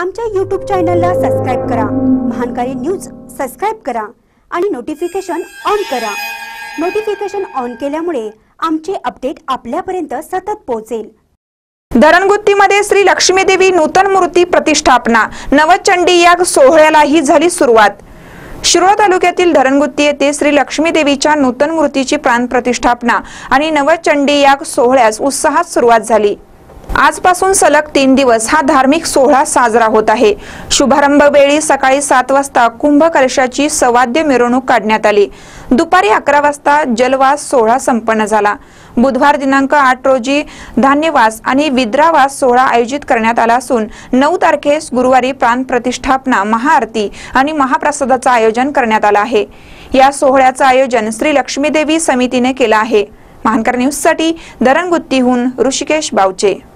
आमच्या यूट्यूब चॅनलला सबस्क्राईब करा. महानकारी न्यूज सबस्क्राईब करा आणि नोटिफिकेशन ऑन करा. नोटिफिकेशन ऑन केल्यामुळे आमचे अपडेट आपल्यापर्यंत सतत पोहोचेल. धरणगुत्तीमध्ये श्री लक्ष्मीदेवी नूतन मूर्ती प्रतिष्ठापना. नवचंडी याग सोहळ्यालाही झाली सुरुवात. शिरोळ तालुक्यातील धरणगुत्ती येथे श्री लक्ष्मी देवीच्या नूतन मूर्तीची प्राण प्रतिष्ठापना आणि नवचंडी याग सोहळ्यास उत्साहात सुरुवात झाली. आजपासून सलग तीन दिवस हा धार्मिक सोहळा साजरा होत आहे. शुभारंभ वेळी सकाळी सात वाजता कुंभ कलशाची सवाद्य मिरवणूक काढण्यात आली. दुपारी अकरा वाजता जलवास सोहळा संपन्न झाला. बुधवार दिनांक आठ रोजी धान्यवास आणि विद्रावास सोहळा आयोजित करण्यात आला असून नऊ तारखेस गुरुवारी प्राण प्रतिष्ठापना महाआरती आणि महाप्रसादाचं आयोजन करण्यात आलं आहे. या सोहळ्याचं आयोजन श्री लक्ष्मीदेवी समितीने केलं आहे. महानकर न्यूजसाठी धरणगुत्तीहून ऋषिकेश बावचे.